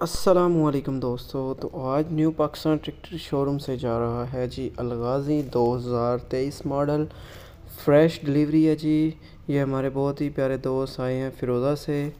असलकम दोस्तों तो आज न्यू पाकिस्तान ट्रैक्टर शोरूम से जा रहा है जी अलगाजी 2023 मॉडल। फ्रेश डिलीवरी है जी, ये हमारे बहुत ही प्यारे दोस्त आए हैं फ़िरोज़ा से।